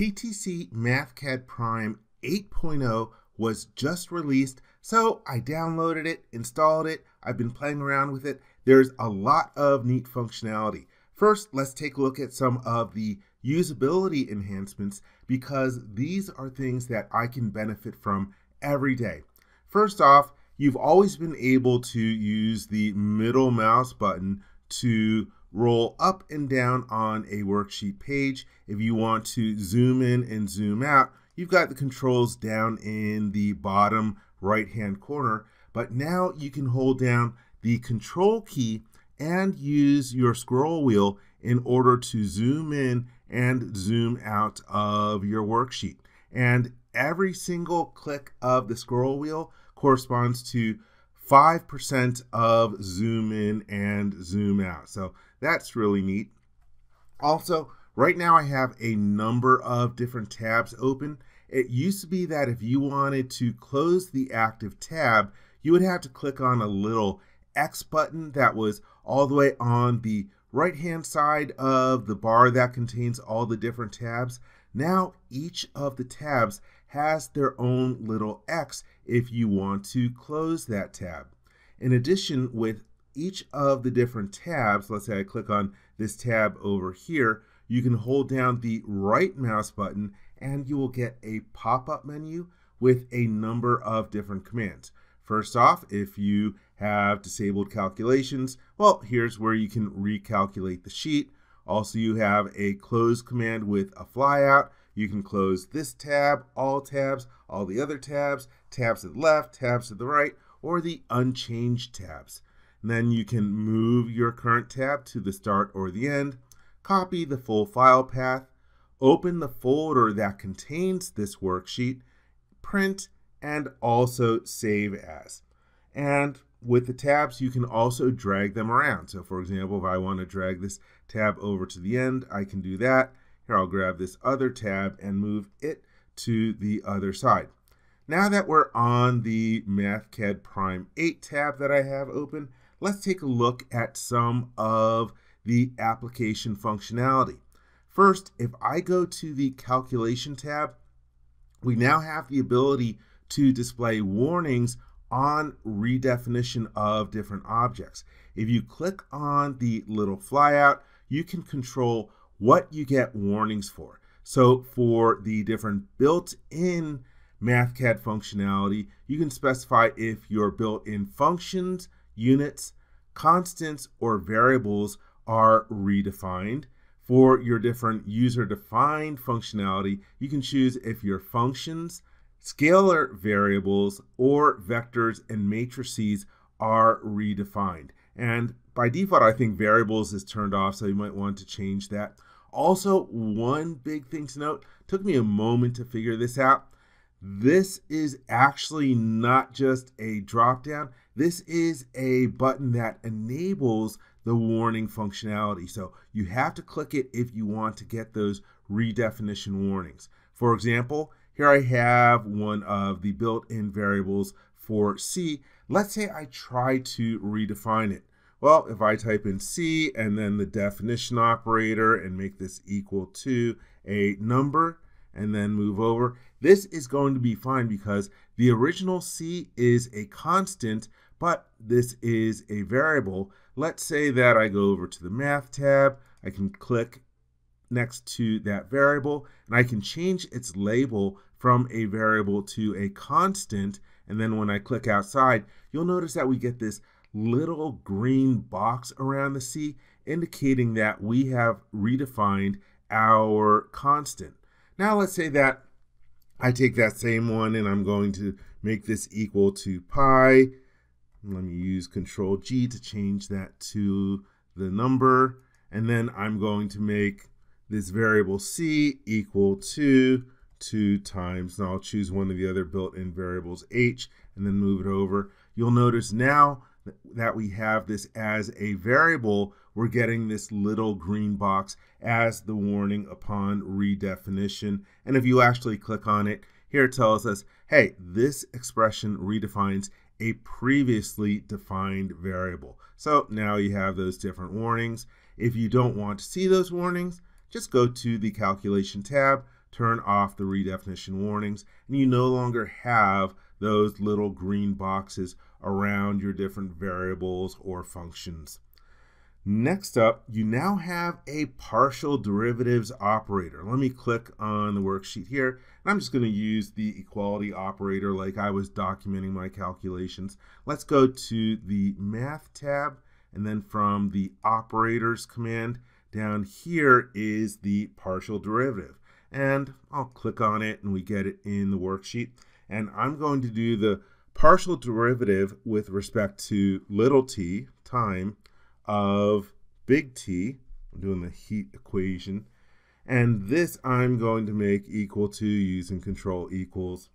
PTC MathCAD Prime 8.0 was just released, so I downloaded it, installed it, I've been playing around with it. There's a lot of neat functionality. First, let's take a look at some of the usability enhancements because these are things that I can benefit from every day. First off, you've always been able to use the middle mouse button to roll up and down on a worksheet page. If you want to zoom in and zoom out, you've got the controls down in the bottom right hand corner, but now you can hold down the control key and use your scroll wheel in order to zoom in and zoom out of your worksheet. And every single click of the scroll wheel corresponds to 5% of zoom in and zoom out. So that's really neat. Also, right now I have a number of different tabs open. It used to be that if you wanted to close the active tab, you would have to click on a little X button that was all the way on the right hand side of the bar that contains all the different tabs. Now each of the tabs has their own little X if you want to close that tab. In addition, with each of the different tabs, let's say I click on this tab over here, you can hold down the right mouse button and you will get a pop-up menu with a number of different commands. First off, if you have disabled calculations, well, here's where you can recalculate the sheet. Also, you have a close command with a flyout. You can close this tab, all tabs, all the other tabs, tabs to the left, tabs to the right, or the unchanged tabs. Then you can move your current tab to the start or the end, copy the full file path, open the folder that contains this worksheet, print, and also save as. And with the tabs, you can also drag them around. So for example, if I want to drag this tab over to the end, I can do that. Here, I'll grab this other tab and move it to the other side. Now that we're on the MathCAD Prime 8 tab that I have open, let's take a look at some of the application functionality. First, if I go to the Calculation tab, we now have the ability to display warnings on redefinition of different objects. If you click on the little flyout, you can control what you get warnings for. So for the different built-in MathCAD functionality, you can specify if your built-in functions, units, constants, or variables are redefined. For your different user-defined functionality, you can choose if your functions, Scalar variables or vectors and matrices are redefined. And by default, I think variables is turned off, so you might want to change that. Also, one big thing to note, took me a moment to figure this out. This is actually not just a drop down. This is a button that enables the warning functionality. So you have to click it if you want to get those redefinition warnings. For example, here I have one of the built-in variables for C. Let's say I try to redefine it. Well, if I type in C and then the definition operator and make this equal to a number and then move over, this is going to be fine because the original C is a constant, but this is a variable. Let's say that I go over to the Math tab. I can click next to that variable and I can change its label from a variable to a constant. And then when I click outside, you'll notice that we get this little green box around the C indicating that we have redefined our constant. Now let's say that I take that same one and I'm going to make this equal to pi. Let me use control G to change that to the number. And then I'm going to make this variable C equal to 2 times, and I'll choose one of the other built-in variables h and then move it over. You'll notice now that we have this as a variable, we're getting this little green box as the warning upon redefinition. And if you actually click on it, here it tells us, hey, this expression redefines a previously defined variable. So now you have those different warnings. If you don't want to see those warnings, just go to the calculation tab, turn off the redefinition warnings, and you no longer have those little green boxes around your different variables or functions. Next up, you now have a partial derivatives operator. Let me click on the worksheet here. And I'm just going to use the equality operator like I was documenting my calculations. Let's go to the Math tab, and then from the Operators command, down here is the partial derivative. And I'll click on it, and we get it in the worksheet. And I'm going to do the partial derivative with respect to little t, time, of big T, I'm doing the heat equation, and this I'm going to make equal to using control equals.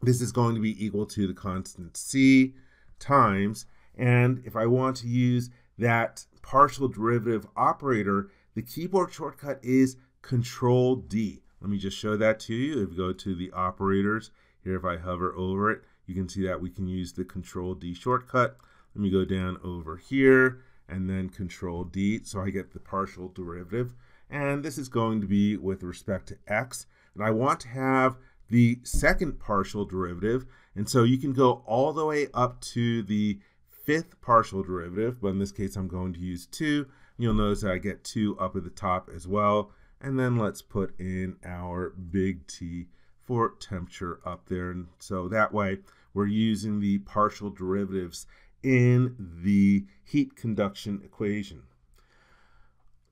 This is going to be equal to the constant C times, and if I want to use that partial derivative operator, the keyboard shortcut is control D. Let me just show that to you. If you go to the operators, here if I hover over it, you can see that we can use the control D shortcut. Let me go down over here and then control D. So I get the partial derivative. And this is going to be with respect to x. And I want to have the second partial derivative. And so you can go all the way up to the fifth partial derivative, but in this case I'm going to use 2. You'll notice that I get 2 up at the top as well. And then let's put in our big T for temperature up there. And so that way we're using the partial derivatives in the heat conduction equation.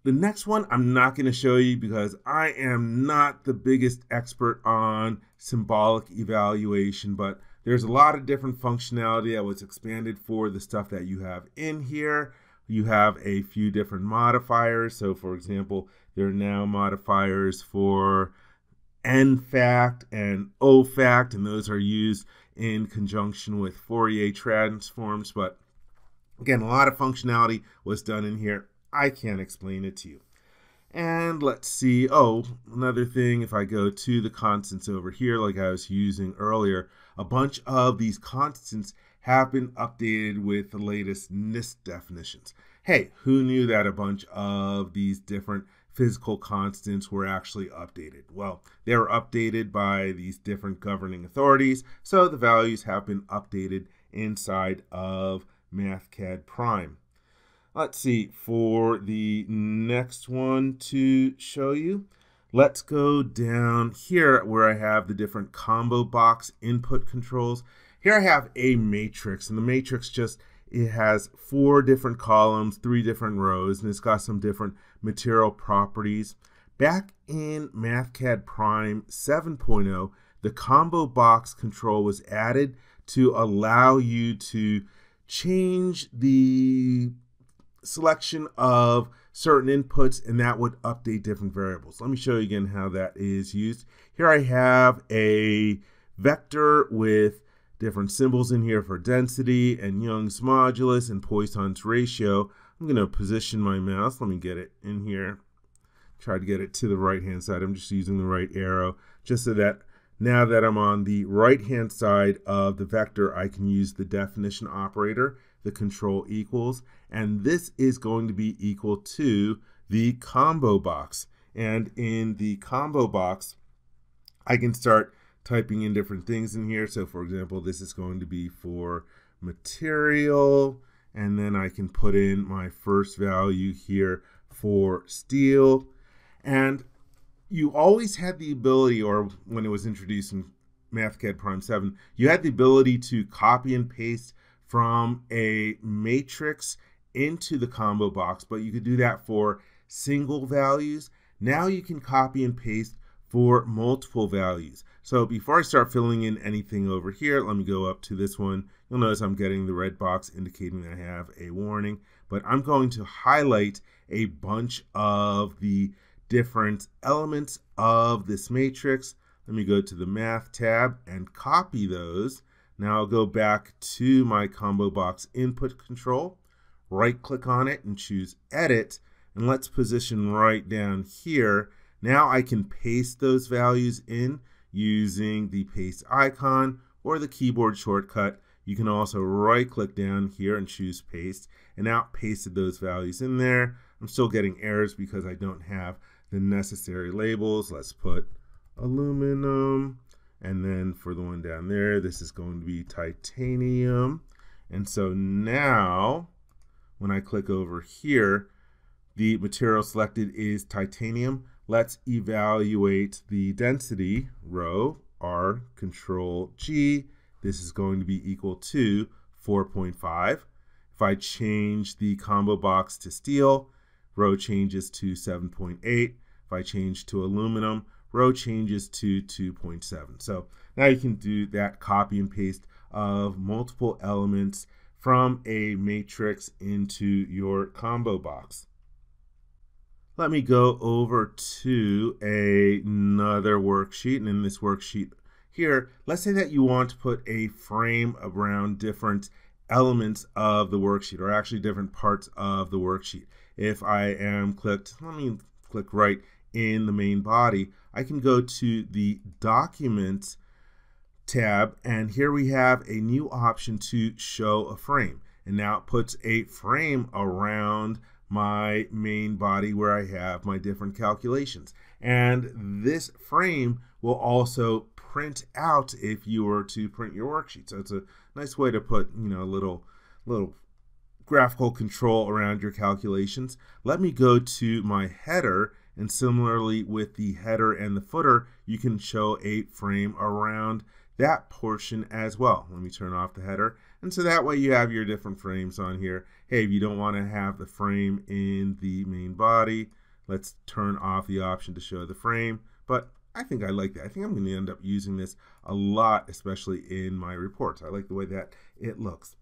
The next one I'm not going to show you because I am not the biggest expert on symbolic evaluation, but there's a lot of different functionality that was expanded for the stuff that you have in here. You have a few different modifiers. So for example, there are now modifiers for n fact and o fact, and those are used in conjunction with Fourier transforms. But again, a lot of functionality was done in here. I can't explain it to you. And let's see, oh, another thing, if I go to the constants over here, like I was using earlier, a bunch of these constants have been updated with the latest NIST definitions. Hey, who knew that a bunch of these different physical constants were actually updated? Well, they were updated by these different governing authorities, so the values have been updated inside of MathCAD Prime. Let's see, for the next one to show you, let's go down here where I have the different combo box input controls. Here I have a matrix, and the matrix just it has four different columns, three different rows, and it's got some different material properties. Back in MathCAD Prime 7.0, the combo box control was added to allow you to change the selection of certain inputs and that would update different variables. Let me show you again how that is used. Here I have a vector with different symbols in here for density and Young's modulus and Poisson's ratio. I'm going to position my mouse. Let me get it in here. Try to get it to the right hand side. I'm just using the right arrow just so that now that I'm on the right hand side of the vector, I can use the definition operator, the control equals, and this is going to be equal to the combo box. And in the combo box, I can start typing in different things in here. So for example, this is going to be for material, and then I can put in my first value here for steel. And you always had the ability, or when it was introduced in MathCAD Prime 7, you had the ability to copy and paste from a matrix into the combo box, but you could do that for single values. Now you can copy and paste for multiple values. So before I start filling in anything over here, let me go up to this one. You'll notice I'm getting the red box indicating that I have a warning, but I'm going to highlight a bunch of the different elements of this matrix. Let me go to the math tab and copy those. Now I'll go back to my combo box input control, right click on it and choose edit. And let's position right down here now I can paste those values in using the paste icon or the keyboard shortcut. You can also right click down here and choose paste and now pasted those values in there. I'm still getting errors because I don't have the necessary labels. Let's put aluminum. And then for the one down there, this is going to be titanium. And so now, when I click over here, the material selected is titanium. Let's evaluate the density rho R control G. This is going to be equal to 4.5. If I change the combo box to steel, rho changes to 7.8. If I change to aluminum, rho changes to 2.7. So now you can do that copy and paste of multiple elements from a matrix into your combo box. Let me go over to a, another worksheet. And in this worksheet here, let's say that you want to put a frame around different elements of the worksheet or actually different parts of the worksheet. If I am clicked, let me click right in the main body, I can go to the Documents tab, and here we have a new option to show a frame. And now it puts a frame around my main body where I have my different calculations. And this frame will also print out if you were to print your worksheet. So it's a nice way to put, you know, a little little graphical control around your calculations. Let me go to my header and similarly with the header and the footer, you can show a frame around that portion as well. Let me turn off the header. And so that way you have your different frames on here. Hey, if you don't want to have the frame in the main body, let's turn off the option to show the frame. But I think I like that. I think I'm going to end up using this a lot, especially in my reports. I like the way that it looks.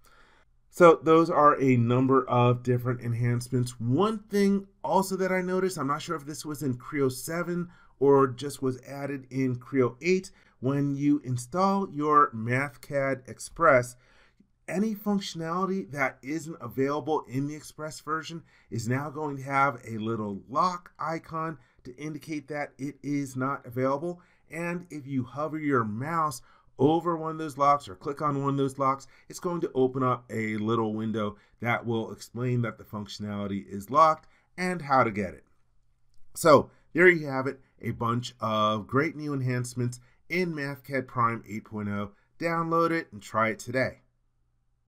So those are a number of different enhancements. One thing also that I noticed, I'm not sure if this was in Creo 7 or just was added in Creo 8, when you install your MathCAD Express, any functionality that isn't available in the Express version is now going to have a little lock icon to indicate that it is not available. And if you hover your mouse over one of those locks or click on one of those locks, it's going to open up a little window that will explain that the functionality is locked and how to get it. So there you have it, a bunch of great new enhancements in MathCAD Prime 8.0. Download it and try it today.